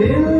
Amen.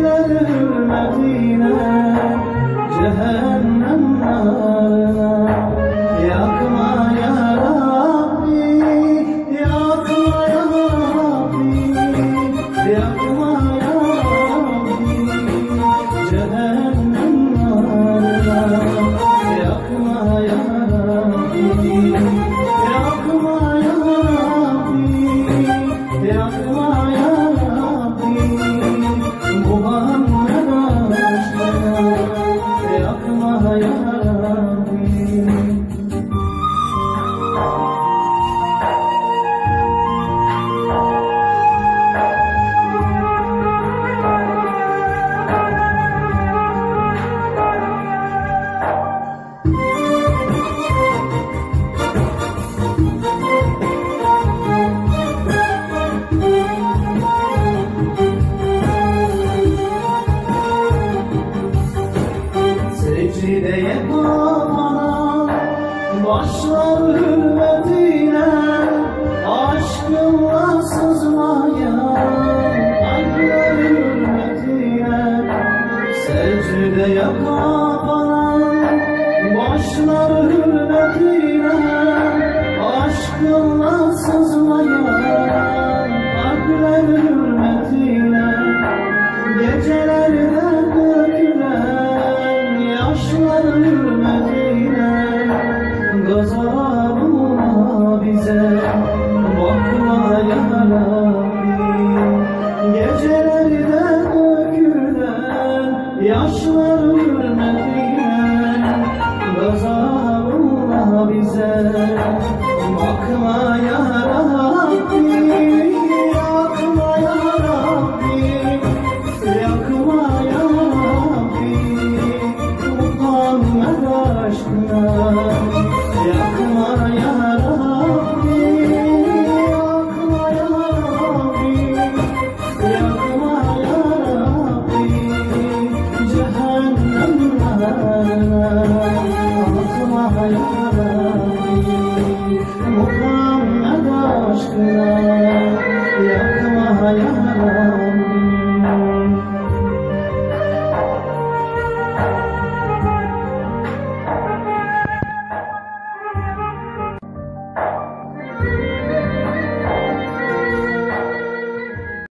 Başlar hürmetine aşkınla sızlayan Kalpler hürmetine secdeye kapanan Başlar hürmetine aşkınla sızlayan yaşlar hürmetine Gazabına bize. Bakma Muhammed aşkına